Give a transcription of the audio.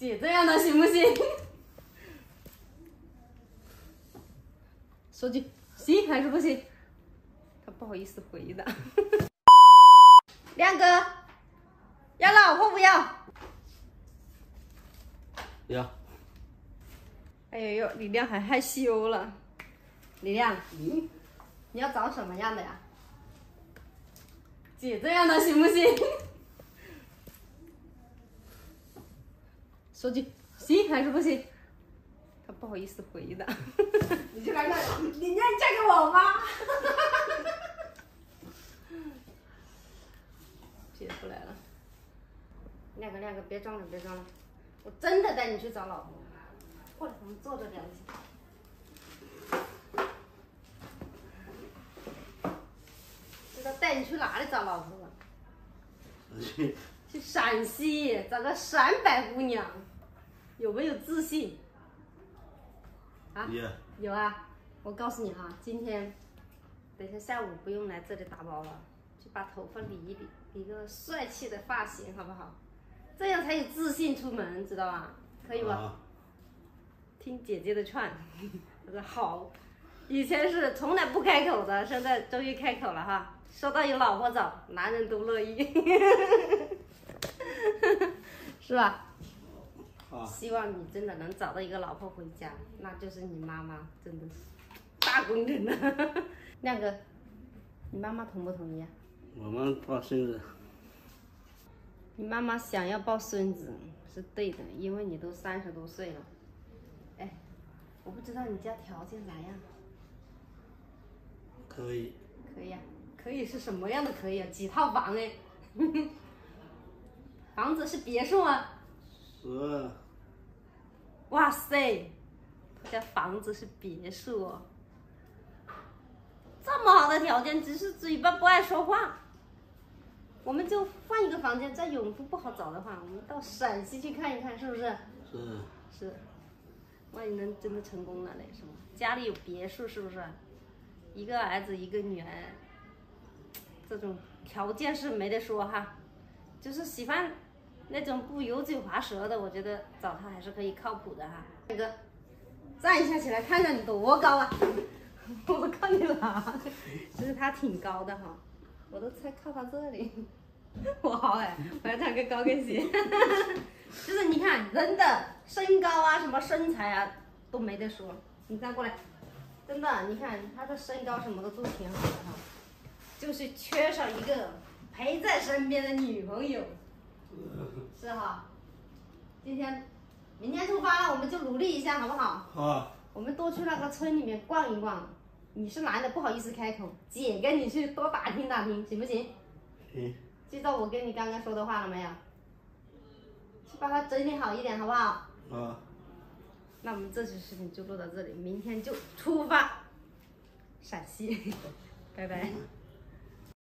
姐这样的行不行？说句行还是不行？他不好意思回答。亮哥，要老婆不要？要。哎呦呦，李亮还害羞了。李亮，嗯，你要找什么样的呀？姐这样的行不行？说句行还是不行？他不好意思回答。你去看看，你愿意嫁给我吗？姐出来了。亮哥，亮哥，别装了，别装了，我真的带你去找老婆。过来，我们坐着聊一下。知道带你去哪里找老婆了？去 去陕西找个陕北姑娘，有没有自信？啊？有有啊！我告诉你哈，今天等一下下午不用来这里打包了，去把头发理一理，理个帅气的发型，好不好？这样才有自信出门，知道吧？可以吧？啊听姐姐的劝，我说好。以前是从来不开口的，现在终于开口了哈。说到有老婆找，男人都乐意，是吧？啊，希望你真的能找到一个老婆回家，那就是你妈妈，真的是大功臣了。亮哥，你妈妈同不同意啊？我们抱孙子，你妈妈想要抱孙子是对的，因为你都三十多岁了。哎，我不知道你家条件咋样？可以可以啊，可以是什么样的可以啊？几套房哎？房子是别墅吗？是哇塞，他家房子是别墅哦，这么好的条件，只是嘴巴不爱说话。我们就换一个房间，在永福不好找的话，我们到陕西去看一看，是不是？是是，万一能真的成功了嘞，是吗？家里有别墅，是不是？一个儿子一个女儿，这种条件是没得说哈。就是喜欢那种不油嘴滑舌的，我觉得找他还是可以靠谱的哈。大哥，站一下起来，看看你多高啊！我靠你了？其实他挺高的哈，我都才靠到这里。我好矮，我要穿个高跟鞋。就是你看人的身高啊，什么身材啊都没得说。你站过来，真的，你看他的身高什么的都挺好的哈，就是缺少一个陪在身边的女朋友，是哈。今天，明天出发了，我们就努力一下，好不好？啊，我们多去那个村里面逛一逛。你是男的，不好意思开口，姐跟你去多打听打听，行不行？行，记到我跟你刚刚说的话了没有？去把它整理好一点，好不好？啊，那我们这期视频就录到这里，明天就出发陕西，拜拜。